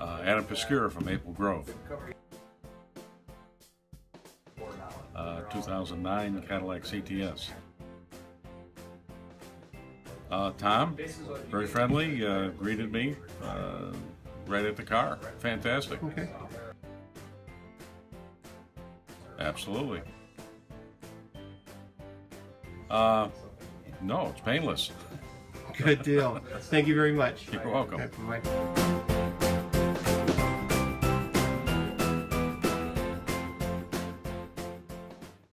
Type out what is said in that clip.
Uh, Adam Piscura from Maple Grove. Uh, 2009 Cadillac CTS. Uh, Tom, very friendly, uh, greeted me uh, right at the car. Fantastic. Okay. Absolutely. Uh, no, it's painless. Good deal. Thank you very much. You're welcome.